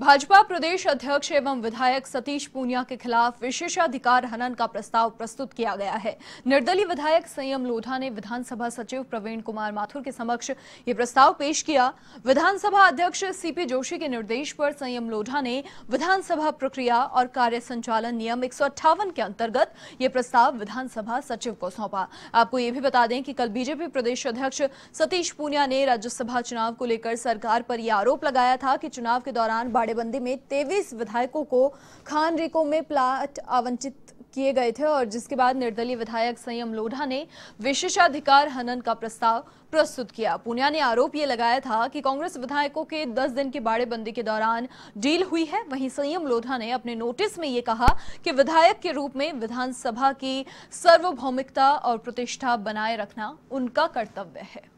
भाजपा प्रदेश अध्यक्ष एवं विधायक सतीश पूनिया के खिलाफ विशेषाधिकार हनन का प्रस्ताव प्रस्तुत किया गया है। निर्दलीय विधायक संयम लोढ़ा ने विधानसभा सचिव प्रवीण कुमार माथुर के समक्ष ये प्रस्ताव पेश किया। विधानसभा अध्यक्ष सीपी जोशी के निर्देश पर संयम लोढ़ा ने विधानसभा प्रक्रिया और कार्य संचालन नियम एक सौ अट्ठावन के अंतर्गत ये प्रस्ताव विधानसभा सचिव को सौंपा। आपको ये भी बता दें कि कल बीजेपी प्रदेश अध्यक्ष सतीश पूनिया ने राज्यसभा चुनाव को लेकर सरकार पर यह आरोप लगाया था कि चुनाव के दौरान बाड़ेबंदी में तेईस विधायकों को खान रिको में प्लाट आवंटित किए गए थे और जिसके बाद निर्दलीय विधायक संयम लोढ़ा ने विशेषाधिकार हनन का प्रस्ताव प्रस्तुत किया। पुनिया ने आरोप ये लगाया था कि कांग्रेस विधायकों के 10 दिन की बाड़ेबंदी के दौरान डील हुई है। वहीं संयम लोढ़ा ने अपने नोटिस में ये कहा कि विधायक के रूप में विधानसभा की सार्वभौमिकता और प्रतिष्ठा बनाए रखना उनका कर्तव्य है।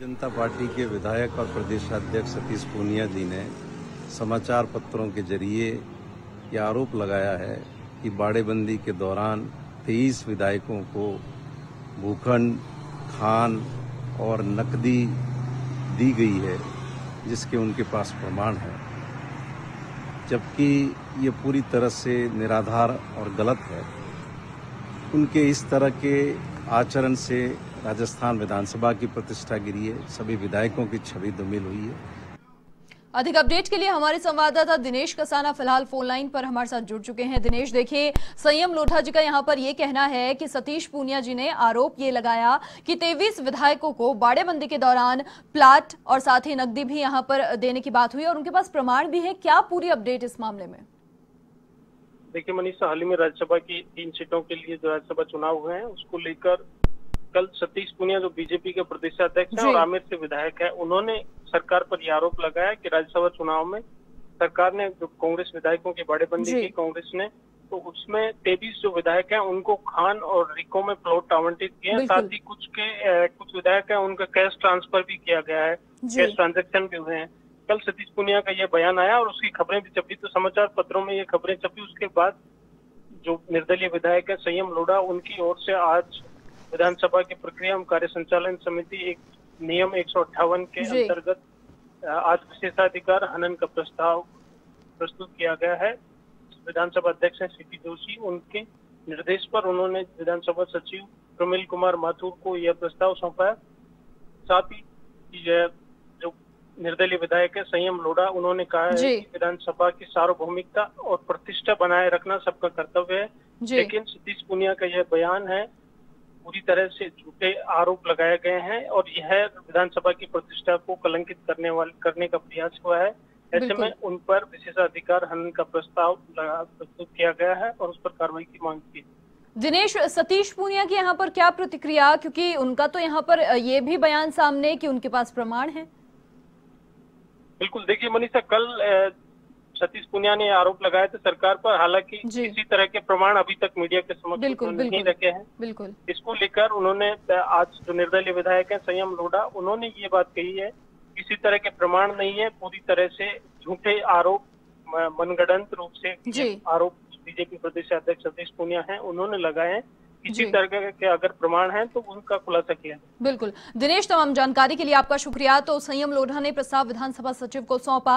जनता पार्टी के विधायक और प्रदेशाध्यक्ष सतीश पूनिया जी ने समाचार पत्रों के ज़रिए ये आरोप लगाया है कि बाड़ेबंदी के दौरान तेईस विधायकों को भूखंड, खान और नकदी दी गई है, जिसके उनके पास प्रमाण है। जबकि ये पूरी तरह से निराधार और गलत है। उनके इस तरह के आचरण से राजस्थान विधानसभा की प्रतिष्ठा गिरी है। सभी विधायकों की छवि धूमिल हुई है। अधिक अपडेट के लिए हमारे संवाददाता दिनेश कसाना फ़िलहाल फ़ोन लाइन पर हमारे साथ जुड़ चुके हैं। दिनेश देखिए संयम लोढ़ा जी का यहाँ पर यह कहना है कि सतीश पूनिया जी ने आरोप ये लगाया कि तेईस विधायकों को बाड़ेबंदी के दौरान प्लाट और साथ ही नकदी भी यहाँ पर देने की बात हुई और उनके पास प्रमाण भी है। क्या पूरी अपडेट इस मामले में? देखिए मनीषा हाल ही में राज्यसभा की तीन सीटों के लिए जो राज्यसभा चुनाव हुए हैं उसको लेकर कल सतीश पुनिया जो बीजेपी के प्रदेशाध्यक्ष हैं और आमिर से विधायक है उन्होंने सरकार पर यह आरोप लगाया कि राज्यसभा चुनाव में सरकार ने जो कांग्रेस विधायकों की बाड़ेबंदी की कांग्रेस ने तो उसमें तेईस जो विधायक हैं उनको खान और रिको में प्लॉट आवंटित किए साथ ही कुछ के कुछ विधायक हैं उनका कैश ट्रांसफ़र भी किया गया है कैश ट्रांजेक्शन भी हुए हैं। कल सतीश पुनिया का यह बयान आया और उसकी खबरें भी छपी तो समाचार पत्रों में ये खबरें छपी उसके बाद जो निर्दलीय विधायक है संयम लोढ़ा उनकी ओर से आज विधानसभा की प्रक्रिया कार्य संचालन समिति एक नियम एक सौ अट्ठावन के अंतर्गत आज विशेषाधिकार हनन का प्रस्ताव प्रस्तुत किया गया है। विधानसभा अध्यक्ष है सीपी जोशी। उनके निर्देश पर उन्होंने विधानसभा सचिव प्रमिल कुमार माथुर को यह प्रस्ताव सौंपा है। साथ ही जो निर्दलीय विधायक है संयम लोढ़ा उन्होंने कहा है कि विधानसभा की सार्वभौमिकता और प्रतिष्ठा बनाए रखना सबका कर्तव्य है। लेकिन सतीश पुनिया का यह बयान है पूरी तरह से झूठे आरोप लगाए गए हैं और यह विधानसभा की प्रतिष्ठा को कलंकित करने वाले करने का प्रयास हुआ है। ऐसे में उन पर विशेषाधिकार हनन का प्रस्ताव प्रस्तुत किया गया है और उस पर कार्रवाई की मांग की। दिनेश सतीश पूनिया की यहाँ पर क्या प्रतिक्रिया? क्योंकि उनका तो यहाँ पर ये भी बयान सामने कि उनके पास प्रमाण है। बिल्कुल देखिए मनीषा कल सतीश पुनिया ने आरोप लगाया था सरकार पर हालाँकि किसी तरह के प्रमाण अभी तक मीडिया के समक्ष नहीं रखे हैं। बिल्कुल। इसको लेकर उन्होंने आज जो निर्दलीय विधायक है संयम लोढ़ा उन्होंने ये बात कही है किसी तरह के प्रमाण नहीं है पूरी तरह से झूठे आरोप मनगढ़ंत रूप से आरोप बीजेपी प्रदेश अध्यक्ष सतीश पुनिया है उन्होंने लगाए किसी तरह के अगर प्रमाण है तो उनका खुलासा किया बिल्कुल। दिनेश तमाम जानकारी के लिए आपका शुक्रिया। तो संयम लोढ़ा ने प्रस्ताव विधानसभा सचिव को सौंपा।